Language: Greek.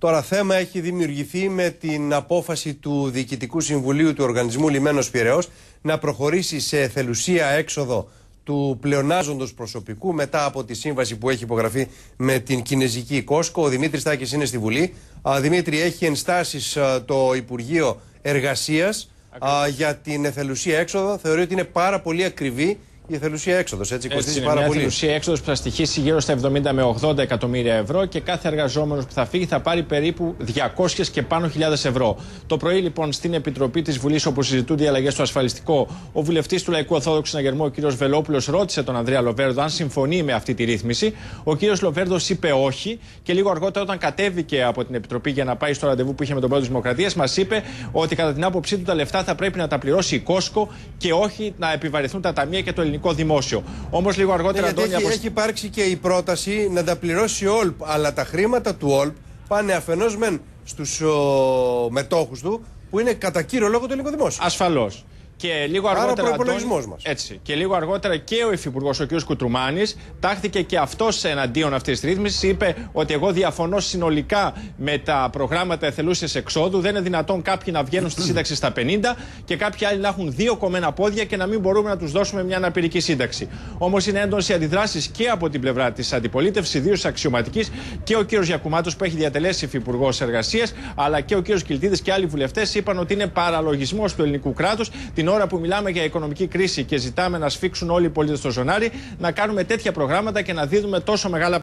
Τώρα θέμα έχει δημιουργηθεί με την απόφαση του Διοικητικού Συμβουλίου του Οργανισμού Λιμένος Πειραιός να προχωρήσει σε θελουσία έξοδο του πλεονάζοντος προσωπικού μετά από τη σύμβαση που έχει υπογραφεί με την Κινέζικη Κόσκο. Ο Δημήτρης Τάκης είναι στη Βουλή. Α, Δημήτρη, έχει ενστάσεις α, το Υπουργείο Εργασίας α, για την εθελουσία έξοδο. Θεωρεί ότι είναι πάρα πολύ ακριβή η εθελουσία έξοδος. Έτσι, κοστίζει πάρα μια πολύ. εθελουσία έξοδος που θα στοιχήσει γύρω στα 70 με 80 εκατομμύρια ευρώ και κάθε εργαζόμενος που θα φύγει θα πάρει περίπου 200 και πάνω χιλιάδες ευρώ. Το πρωί, λοιπόν, στην Επιτροπή της Βουλής, όπου συζητούνται οι αλλαγές στο ασφαλιστικό, ο βουλευτής του Λαϊκού Ορθόδοξου Συναγερμού, ο κ. Βελόπουλος, ρώτησε τον Ανδρέα Λοβέρδο αν συμφωνεί με αυτή τη ρύθμιση. Ο κ. Λοβέρδος είπε όχι και λίγο αργότερα, όταν κατέβηκε από την Επιτροπή για να πάει στο ραντεβού που είχε με τον πρόεδρο της Δημοκρατίας, μας είπε ότι κατά την άποψή του τα λεφτά θα πρέπει να τα πληρώσει η Κόσκο και όχι να επιβαρυνθούν τα ταμεία και το ελληνικό δημόσιο. Όμως λίγο αργότερα, Ναι, γιατί Αντώνη, έχει, απο- έχει υπάρξει και η πρόταση να τα πληρώσει η ΟΛΠ, αλλά τα χρήματα του ΟΛΠ πάνε αφενός μεν στους ο, μετόχους του, που είναι κατά κύριο λόγο το ελληνικό δημόσιο. Ασφαλώς. Και λίγο Άρα ο αργότερα. προϋπολογισμός Αντώνη, μας. Έτσι. Και λίγο αργότερα και ο Υφυπουργός, ο κ. Κουτρουμάνης, τάχθηκε και αυτός εναντίον αυτής της ρύθμισης. Είπε ότι εγώ διαφωνώ συνολικά με τα προγράμματα εθελούσιας εξόδου. Δεν είναι δυνατόν κάποιοι να βγαίνουν στη σύνταξη στα 50 και κάποιοι άλλοι να έχουν δύο κομμένα πόδια και να μην μπορούμε να τους δώσουμε μια αναπηρική σύνταξη. Όμως είναι έντονες οι αντιδράσεις και από την πλευρά της αντιπολίτευσης, ιδίως της αξιωματικής, και ο κ. Γιακουμάτος που έχει διατελέσει υφυπουργός εργασίας, αλλά και ο κ. Κιλτίδη και άλλοι βουλευτές είπαν ότι είναι παραλογισμός του ελληνικού κράτους την ώρα που μιλάμε για οικονομική κρίση και ζητάμε να σφίξουν όλοι οι πολίτες στο ζωνάρι, να κάνουμε τέτοια προγράμματα και να δίδουμε τόσο μεγάλα